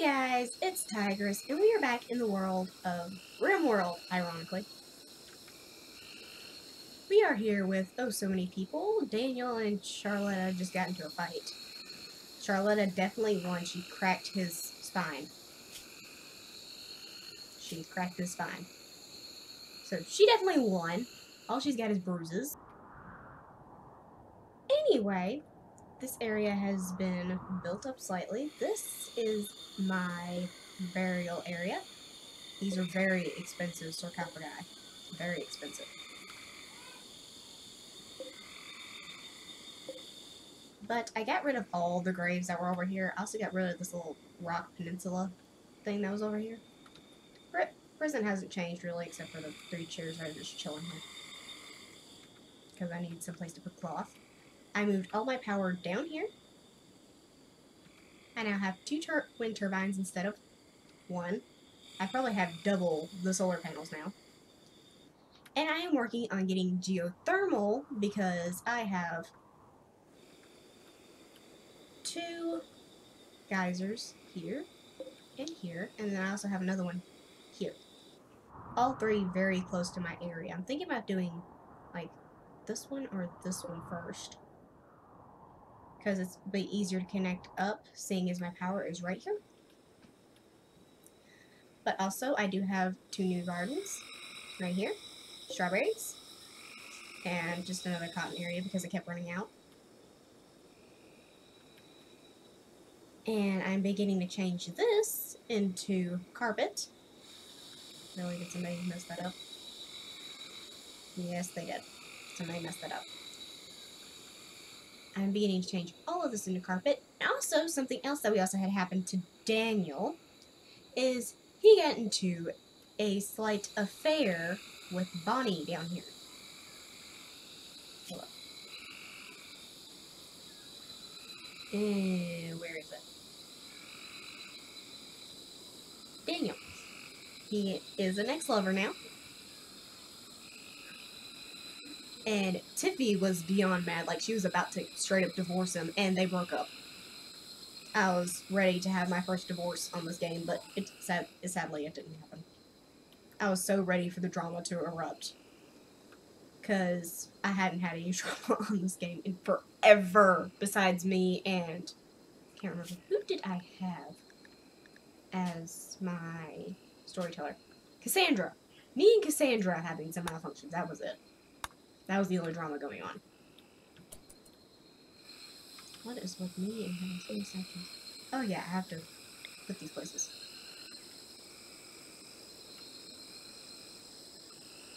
Guys, it's Tigress, and we are back in the world of RimWorld, ironically. We are here with, oh, so many people. Daniel and Charlotta just got into a fight. Charlotta definitely won. She cracked his spine. She cracked his spine. So she definitely won. All she's got is bruises. Anyway, this area has been built up slightly. This is my burial area. These are very expensive sarcophagi. Very expensive. But I got rid of all the graves that were over here. I also got rid of this little rock peninsula thing that was over here. Prison hasn't changed really, except for the three chairs that are just chilling here. Because I need some place to put cloth. I moved all my power down here. I now have two tur wind turbines instead of one. I probably have double the solar panels now. And I am working on getting geothermal because I have two geysers here and here, and then I also have another one here. All three very close to my area. I'm thinking about doing like this one or this one first because it's a bit easier to connect up seeing as my power is right here. But also I do have two new gardens right here, strawberries, and just another cotton area because I kept running out. And I'm beginning to change this into carpet. Really did somebody mess that up? Yes, they did. Somebody messed that up. I'm beginning to change all of this into carpet. Also, something else that we also had happen to Daniel is he got into a slight affair with Bonnie down here. And where is it? Daniel. He is an ex-lover now. And Tiffy was beyond mad. Like, she was about to straight up divorce him, and they broke up. I was ready to have my first divorce on this game, but it, sad, sadly it didn't happen. I was so ready for the drama to erupt. Because I hadn't had any drama on this game in forever, besides me and... I can't remember. Who did I have as my storyteller? Cassandra. Me and Cassandra having some malfunctions. That was it. That was the only drama going on. What is with me and having so many sections? Oh yeah, I have to put these places.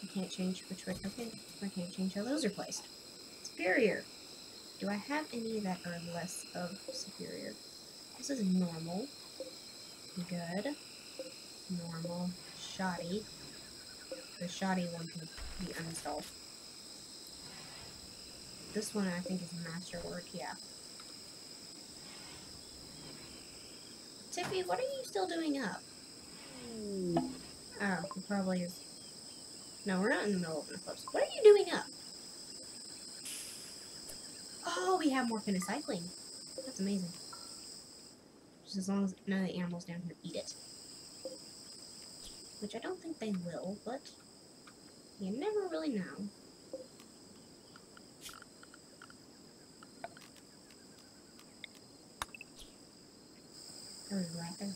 I can't change which way. Okay, I can't change how those are placed. Superior. Do I have any that are less of superior? This is normal. Good. Normal. Shoddy. The shoddy one can be uninstalled. This one I think is masterwork, yeah. Tiffy, what are you still doing up? Oh, it probably is. No, we're not in the middle of an eclipse. What are you doing up? Oh, we have more cycling. That's amazing. Just as long as none of the animals down here eat it. Which I don't think they will, but you never really know. Right there.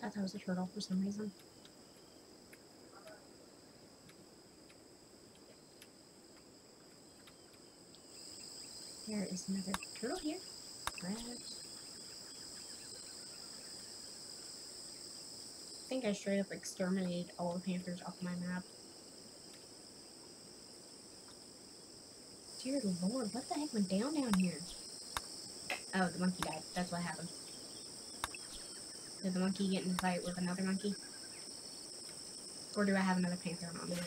I thought it was a turtle for some reason. There is another turtle here. I think I straight up exterminated all the panthers off my map. Dear lord, what the heck went down down here? Oh, the monkey died. That's what happened. Did the monkey get in a fight with another monkey? Or do I have another panther on the map?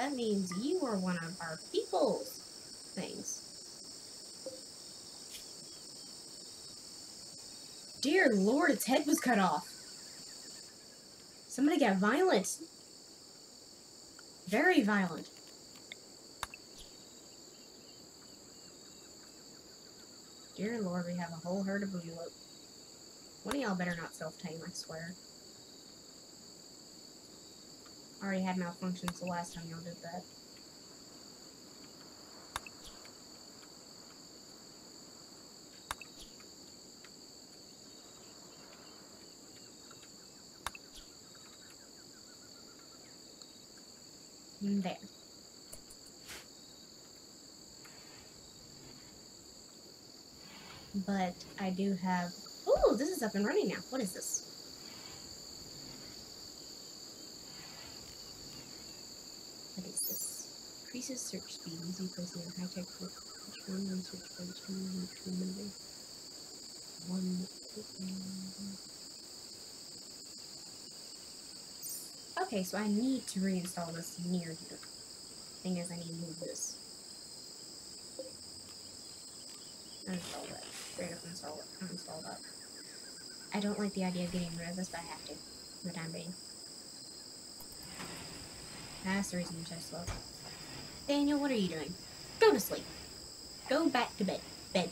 That means you are one of our people's things. Dear lord, its head was cut off. Somebody got violent. Very violent. Dear lord, we have a whole herd of boomalope. One of y'all better not self-tame, I swear. Already had malfunctions the last time y'all did that. Mm, there. But I do have... Oh, this is up and running now. What is this? What is this? Search speed. Easy placing a high-tech. Which one research page can you move to another? One... Okay, so I need to reinstall this near here. Thing is, I need to move this. Uninstall that. Straight up install it. Uninstall that. I don't like the idea of getting rid of this, but I have to. For the time being. That's the reason you're so slow. Daniel, what are you doing? Go to sleep. Go back to bed. Bed.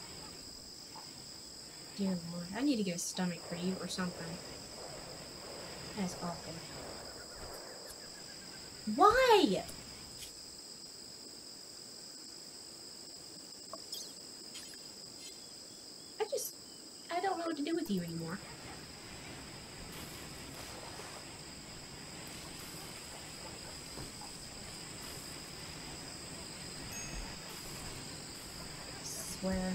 Dear Lord, I need to get a stomach for you or something. That's awful. Why? I just, I don't know what to do with you anymore. I swear.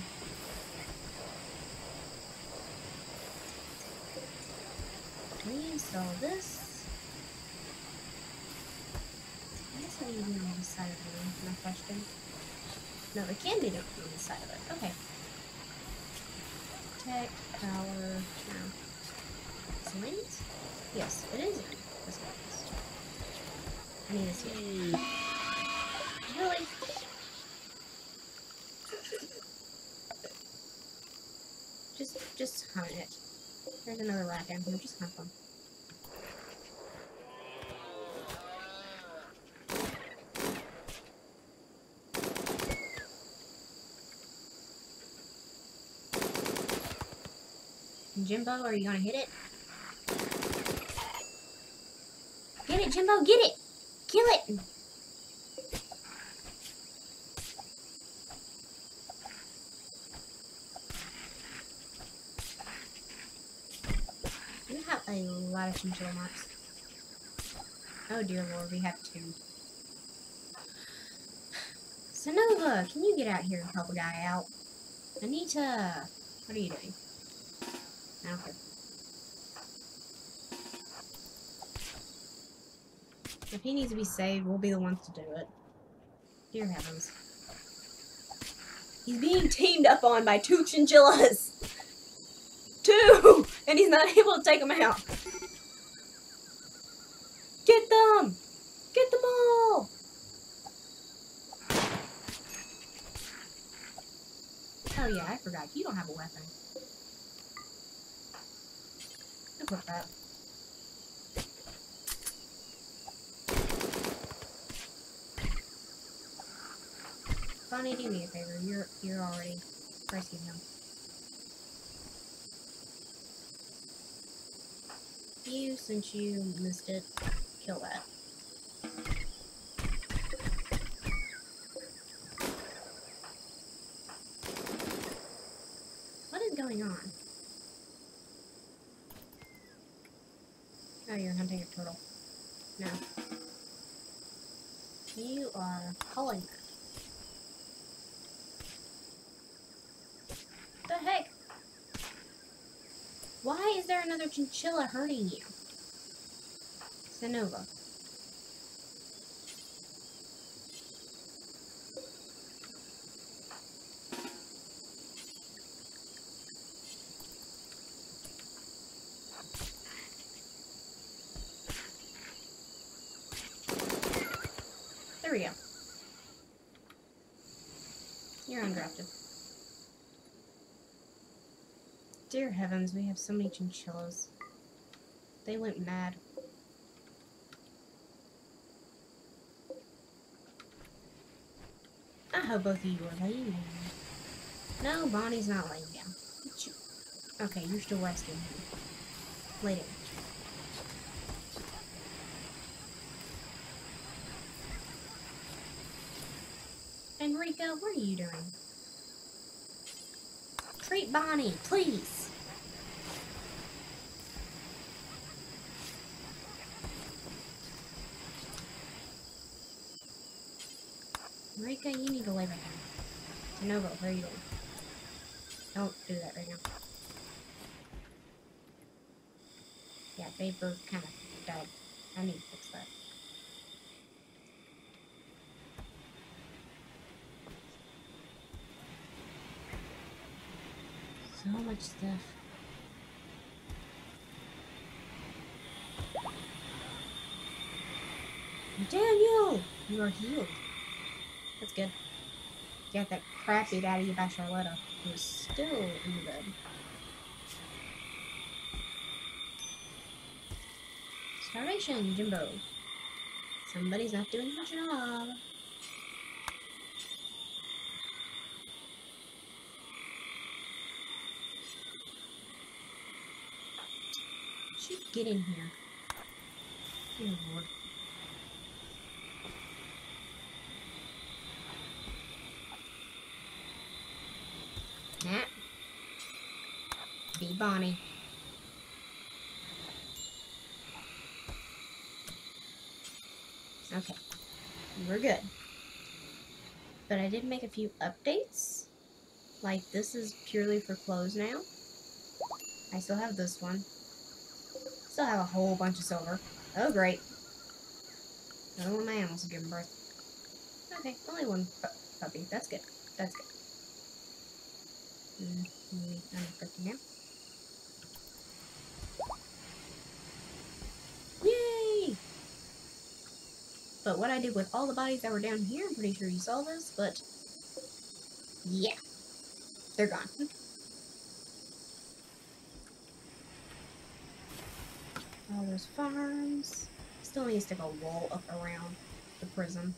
Reinstall this. I guess I need to be on the side of the room, my question. No, it can be on the side of it. Okay. Tech, power, no. Is it? Yes, it is one. I need this here. Really? Just, just hunt it. There's another rat down here. Just hunt them. Jimbo, are you gonna hit it? Get it, Jimbo, get it! Kill it! You have a Oh dear lord, we have two. Sonova, can you get out here and help a guy out? Anita, what are you doing? I. If he needs to be saved, we'll be the ones to do it. Dear heavens. He's being teamed up on by two chinchillas! Two! And he's not able to take them out. Get them! Get them all! Oh You don't have a weapon. Equip that. Bonnie, do me a favor. You're you're already rescued him. You, since you missed it, kill that. chinchilla hurting you. Zenova. There we go. You're undrafted. Dear heavens, we have so many chinchillas. They went mad. I hope both of you are laying down. No, Bonnie's not laying down. Okay, you're still resting. Lay down. Enrico, what are you doing? Treat Bonnie, please. Enrico, you need to lay back down. Tanovo, where are you going? Don't do that right now. Yeah, both kind of died. I need to fix that. So much stuff. Daniel! You are healed. That's good. Get that crappy Daddy Charlotta, who's still in the bed. Starvation, Jimbo. Somebody's not doing their job. Should get in here. Dear Lord. Nah. Be Bonnie. Okay. We're good. But I did make a few updates. Like, this is purely for clothes now. I still have this one. Still have a whole bunch of silver. Oh, great. Another one of my animals is giving birth. Okay, only one pu puppy. That's good. That's good. Mm, expecting now. Yay! But what I did with all the bodies that were down here, I'm pretty sure you saw this, but yeah, they're gone. All those farms. Still need to stick a wall up around the prison,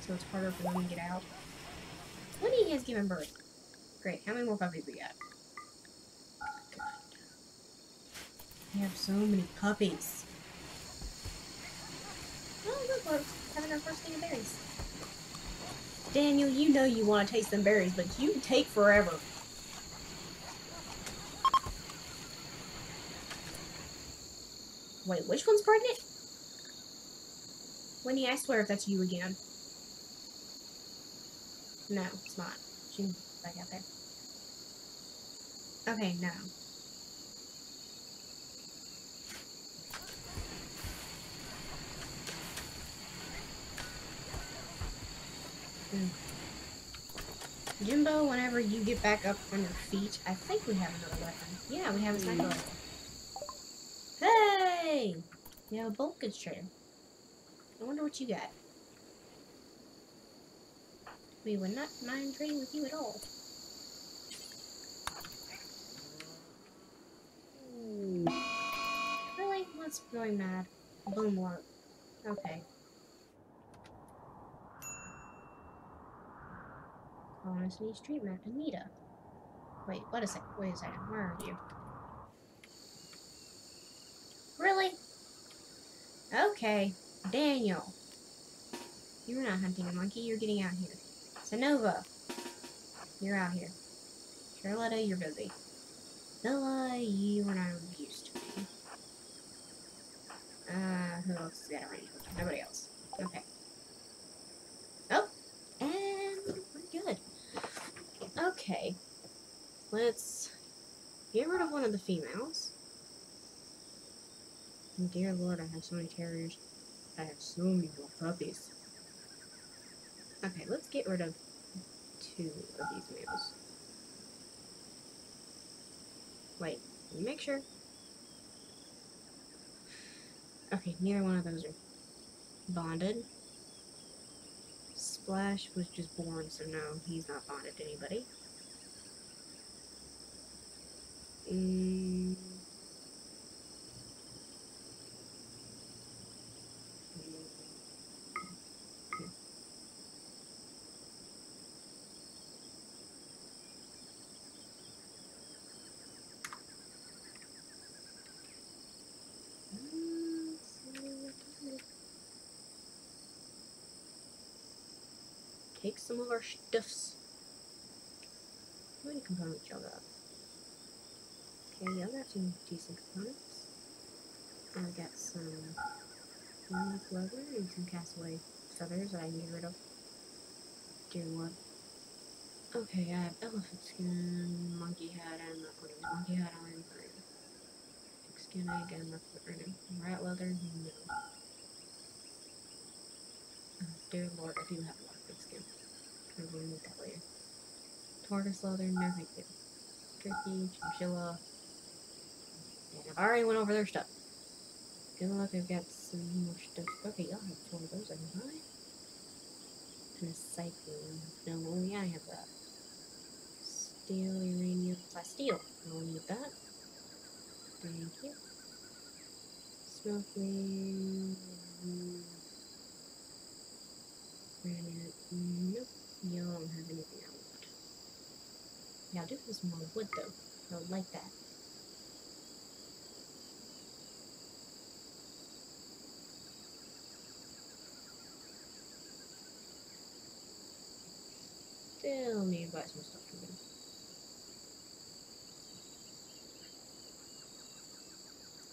so it's harder for them to get out. When are you giving birth? Great. How many more puppies we got? Good. We have so many puppies. Oh, look, we're having our first thing of berries. Daniel, you know you want to taste them berries, but you take forever. Wait, which one's pregnant? Winnie, I swear if that's you again. No, it's not. She's back out there. Okay, no. Mm. Jimbo, whenever you get back up on your feet, I think we have another weapon. Yeah, we have a sniper rifle. Hey! You have a bulk goods trader. I wonder what you got. We would not mind trading with you at all. What's going mad? Boom work. Okay. Colonist needs treatment. Anita. Wait, what a sec. Wait a second. Where are you? Really? Okay. Daniel. You're not hunting a monkey. You're getting out here. Sanova. You're out here. Charlotta, you're busy. Villa, you are not used to me. Uh, who else has got a range? Nobody else. Okay. Oh, and we're good. Okay. Let's get rid of one of the females. And dear lord, I have so many terriers. I have so many more puppies. Okay, let's get rid of two of these males. Wait, make sure. Okay, neither one of those are bonded. Splash was just born, so no, he's not bonded to anybody. Mm. Take some of our stuffs. How many components y'all got? Okay, y'all got some decent components. I've got some leather and some castaway feathers that I can get rid of. Dear what? Okay, I have elephant skin, monkey hat, and not putting monkey hat on. Pig skin that's what right now. Rat leather, no. Oh, dear lord, I do have a lot of pig skin. Gonna need that. Tortoise leather, no thank you. Turkey, chinchilla. And I've already went over their stuff. Good luck, I've got some more stuff. Okay, y'all have one of those I can buy. And a cyclone. No, only I have that. Steel, uranium, plasteel. I'll need that. Thank you. Smoking. Granite. Nope. Y'all don't have anything I want. Y'all do this more wood though. I would like that. Still need to buy some stuff from them.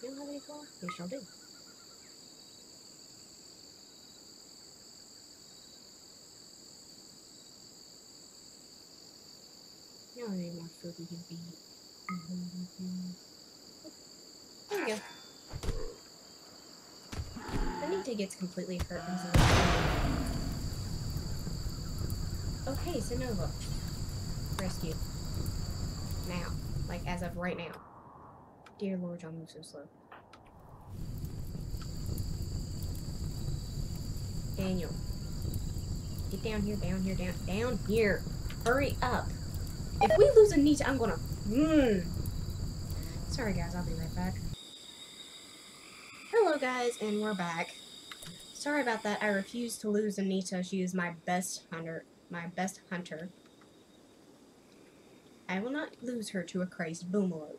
You don't have any coal? Yes, y'all do. You don't more food you can eat. There you go. Anita gets completely hurt of. Okay, Sonova. Rescue. Now. Like, as of right now. Dear Lord, move so slow. Daniel. Get down here, down here, down, down here. Hurry up. If we lose Anita, I'm gonna. Mmm. Sorry, guys, I'll be right back. Hello, guys, and we're back. Sorry about that. I refuse to lose Anita. She is my best hunter. My best hunter. I will not lose her to a crazed boomalope.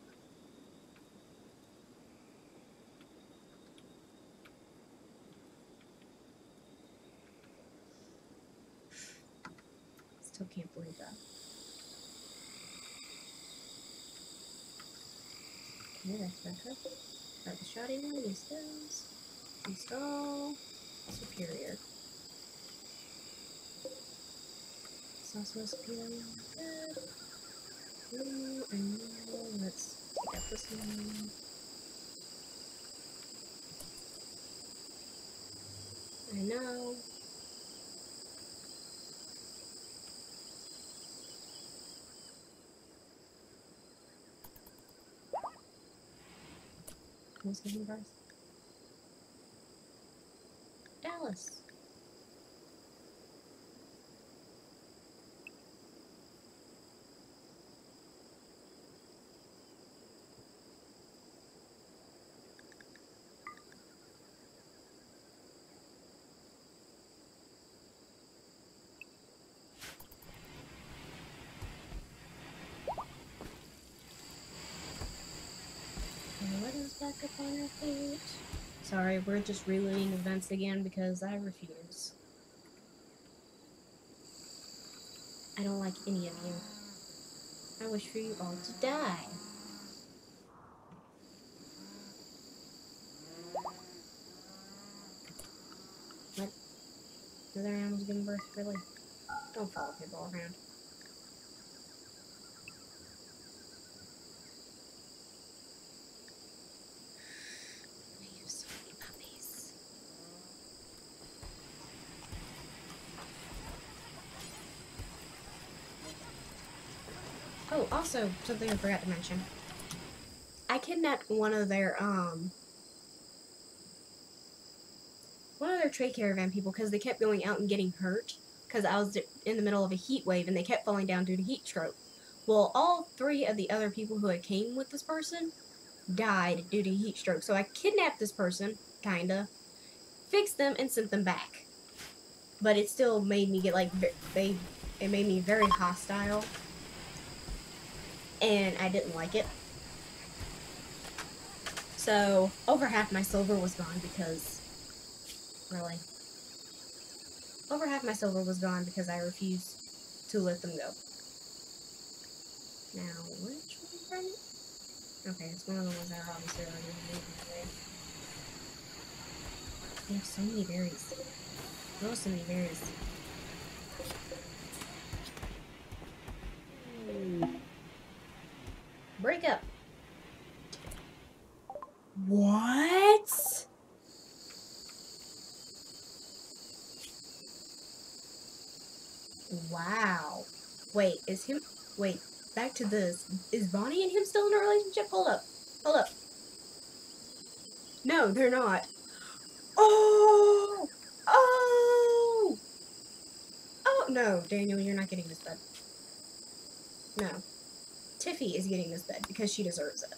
Still can't believe that. Okay, that's better. Got the shoddy one, use those. Install. Superior. Sauce superior. Good. Ooh, and now let's take out this one. I know. Who's getting first? Dallas. And Let Sorry, we're just reloading events again because I refuse. I don't like any of you. I wish for you all to die. What? Another animal's giving birth? Really? Don't follow people around. I have so many puppies. Oh, also, something I forgot to mention. I kidnapped one of their, um, one of their trade caravan people because they kept going out and getting hurt. because I was in the middle of a heat wave and they kept falling down due to heat stroke. Well, all three of the other people who had came with this person died due to heat stroke. So I kidnapped this person, kinda, fixed them, and sent them back. But it still made me get like they, it made me very hostile, and I didn't like it. So over half my silver was gone because, really, over half my silver was gone because I refused to let them go. Now, which one Okay, it's one of the ones that are obviously already moving They have so many berries. Oh, so many berries. Break up. What? Wow. Wait, is him... Wait, back to this. Is Bonnie and him still in a relationship? Hold up. Hold up. No, they're not. Oh! Oh! Oh, no, Daniel, you're not getting this bed. No. Tiffy is getting this bed because she deserves it.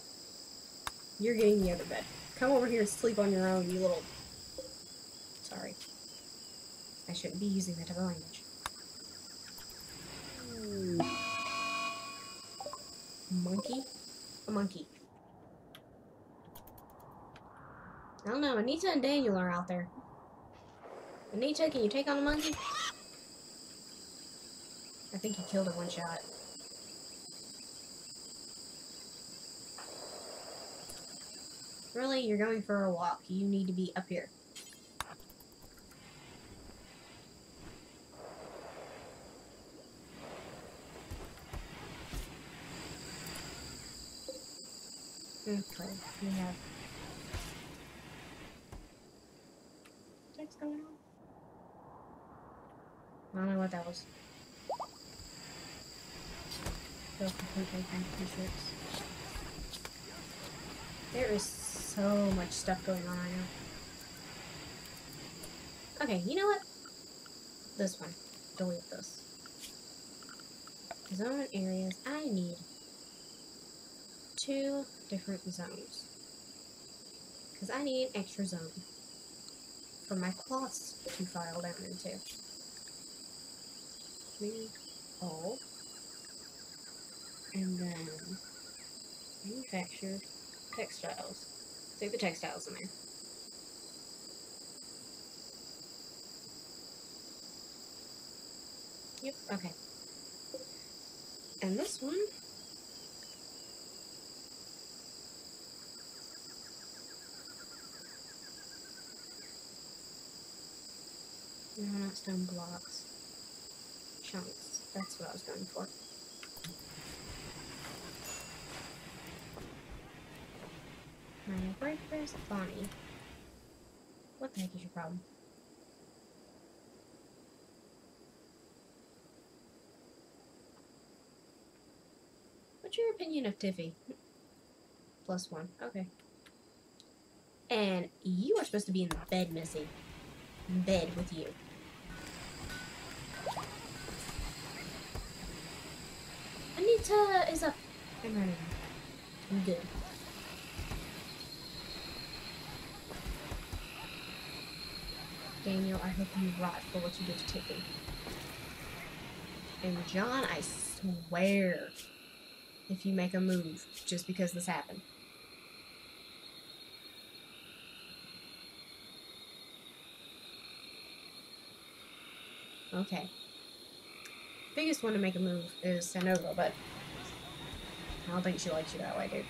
You're getting the other bed. Come over here and sleep on your own, you little... Sorry. I shouldn't be using that type of language. Monkey? A monkey. I don't know, Anita and Daniel are out there. Anita, can you take on a monkey? I think he killed her one shot. Really? You're going for a walk. You need to be up here. Okay, we have What's going on? I don't know what that was. Feel completely t-shirts. There is so much stuff going on right now. Okay, you know what? This one. Delete this. Zone areas. I need two different zones. Because I need an extra zone for my cloths to file down into. Three, all. And then manufactured textiles. Take the textiles in there. Yep, okay. And this one No, not stone blocks. Chunks. That's what I was going for. My where's Bonnie? What the heck is your problem? What's your opinion of Tiffy? Plus one. Okay. And you are supposed to be in bed, Missy. In bed with you. Anita is up. I'm running. I'm good. Daniel, I hope you rot for what you did to Tiffy. And John, I swear, if you make a move just because this happened. Okay. Biggest one to make a move is Sanova, but I don't think she likes you that way, dude.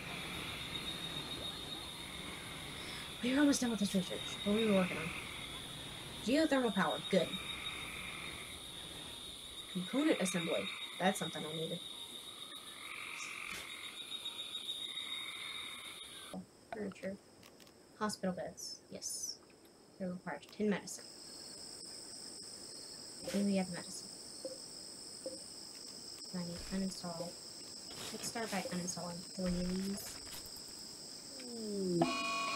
We're almost done with this research. What are we working on? Geothermal power, good. Component assembly, that's something I needed. Furniture. Hospital beds, yes. They require required 10 medicine. Here we have medicine. So I need uninstall. Let's start by uninstalling three of these.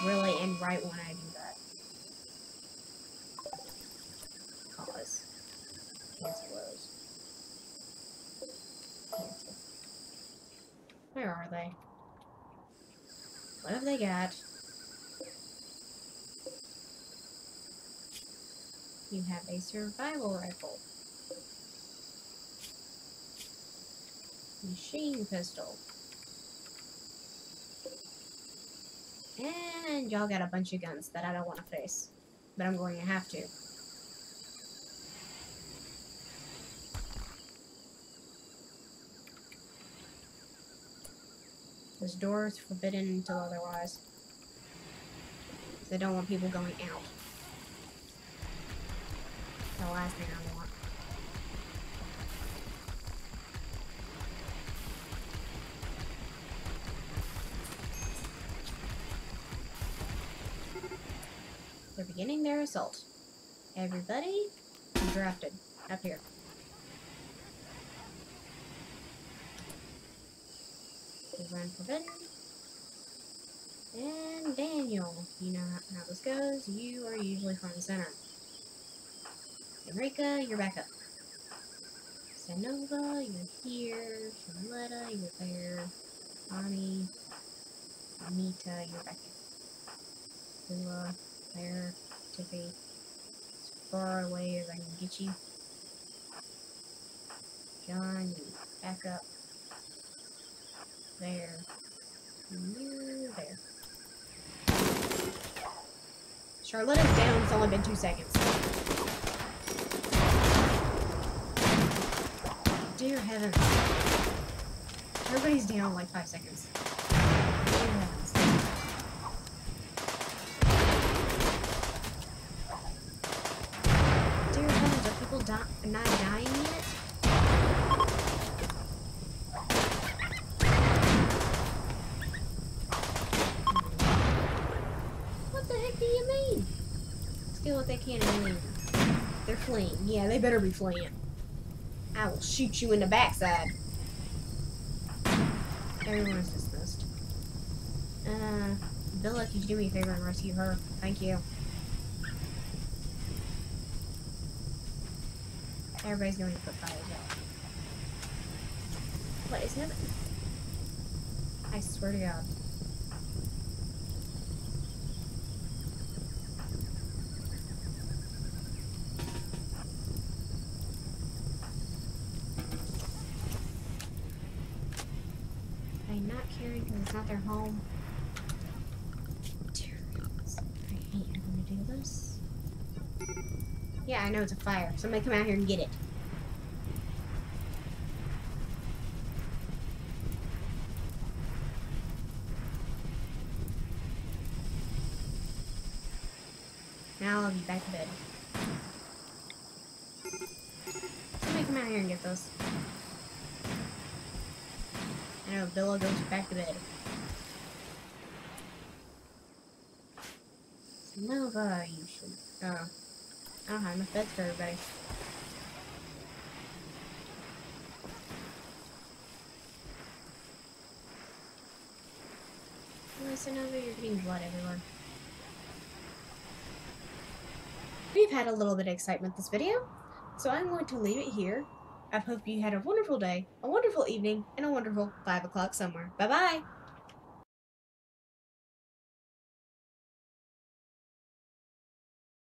Really, and right when I do Cancel. Where are they? What have they got? You have a survival rifle. Machine pistol. And y'all got a bunch of guns that I don't want to face. But I'm going to have to. This door is forbidden until otherwise. They don't want people going out. The last thing I want. They're beginning their assault. Everybody, drafted. Up here. And Daniel, you know how, this goes. You are usually front and center. Eureka, you're back up. Sanova, you're here. Charlotta, you're there. Bonnie, Anita, you're back here. Lula, there. Tippy, as far away as I can get you. John, you back up. There. You there. Charlotta's down, it's only been two seconds. Dear heavens. Everybody's down in like five seconds. Dear heavens. Are people not dying yet? What the heck do you mean? Steal what they can and leave. They're fleeing. Yeah, they better be fleeing. I will shoot you in the backside. Everyone is dismissed. Uh, Billa, could you do me a favor and rescue her? Thank you. Everybody's going to put fires out. What is it? I swear to God. They not caring because not their home. Goodness. I hate having to do this. Yeah, I know it's a fire. Somebody come out here and get it. Now I'll be back to bed. Somebody come out here and get those. I know Billa goes back to bed. Nova, you should. Oh. I don't have enough beds for everybody. Listen over, you're getting blood everywhere. We've had a little bit of excitement this video, so I'm going to leave it here. I hope you had a wonderful day, a wonderful evening, and a wonderful 5 o'clock somewhere. Bye-bye!